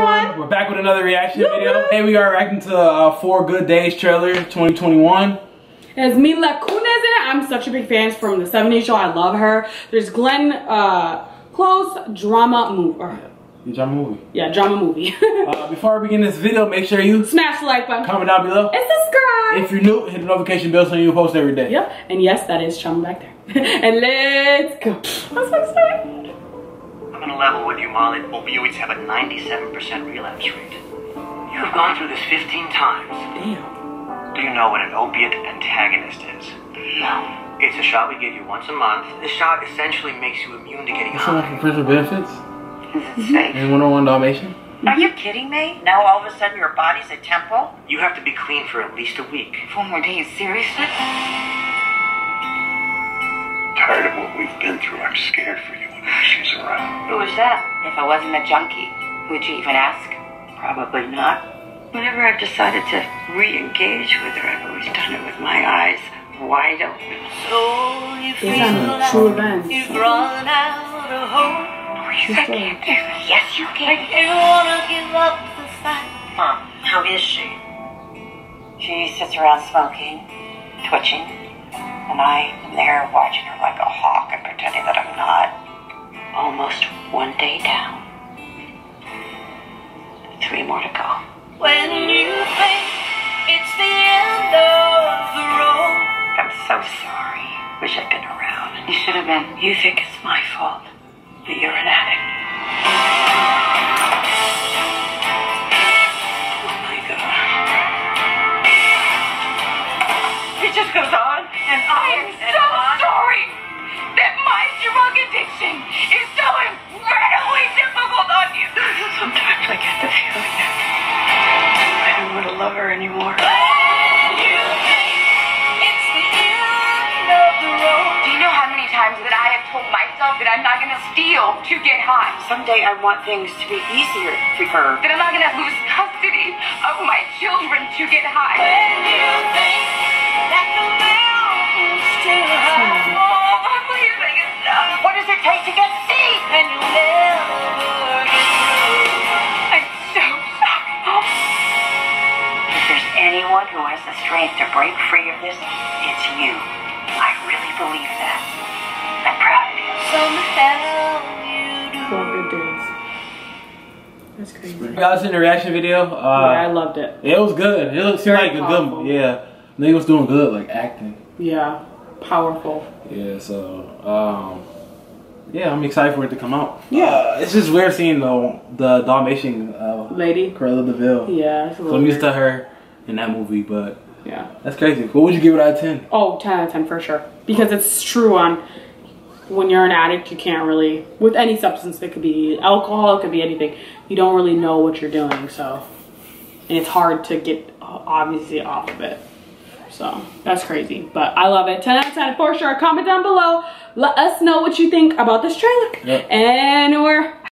everyone? We're back with another reaction video. Today we are reacting to uh, Four Good Days trailer 2021. It's Mila Kunis in it. I'm such a big fan from the 70s show. I love her. There's Glenn uh, Close drama movie. Drama movie. Yeah, drama movie. uh, before we begin this video, make sure you smash the like button, comment down below, and subscribe. If you're new, hit the notification bell so you post every day. Yep, and yes, that is Chum back there. and let's go. I'm so excited. I'm gonna level with you, Molly. Opioids have a 97% relapse rate. You've gone through this 15 times. Damn. Do you know what an opiate antagonist is? No. It's a shot we give you once a month. This shot essentially makes you immune to getting That's someone high. for friends with benefits? Is it safe? And 101 Dalmatian? Are you kidding me? Now all of a sudden your body's a temple? You have to be clean for at least a week. Four more days, seriously? That? If I wasn't a junkie, would you even ask? Probably not. Whenever I've decided to re-engage with her, I've always done it with my eyes wide open. So you It's on True Events. you've run out of hope. Please, I can't do this. Yes, you can. You wanna give up the fight. Mom, how is she? She sits around smoking, twitching, and I am there watching her like a hawk go. When you think it's the end of the road. I'm so sorry. Wish I'd been around. You should have been. You think it's my fault that you're an addict. Oh my god. It just goes on and I'm and so on. sorry that my drug addiction is so incredibly myself that I'm not going to steal to get high? Someday I want things to be easier for her. That I'm not going to lose custody of my children to get high. When you think that the mountain's too high. Oh, please make it stop. What does it take to get C? And you'll never. I'm so sorry, Mom. If there's anyone who has the strength to break free of this, it's you. I really believe that. That's crazy. That was in the reaction video? Uh, yeah, I loved it. It was good. It looked Very like powerful. a good, yeah. Nigga was doing good, like acting. Yeah, powerful. Yeah, so, um, yeah, I'm excited for it to come out. Yeah, uh, it's just weird seeing the the Dalmatian uh, lady, Cruella de Vil. Yeah, I'm used to her in that movie, but yeah, that's crazy. What would you give it out of ten? Oh, 10 out of ten for sure because it's true on when you're an addict, you can't really, with any substance, it could be alcohol, it could be anything, you don't really know what you're doing, so. And it's hard to get, obviously, off of it. So, that's crazy. But I love it. 10 out of 10 for sure. Comment down below. Let us know what you think about this trailer. Yep. And we're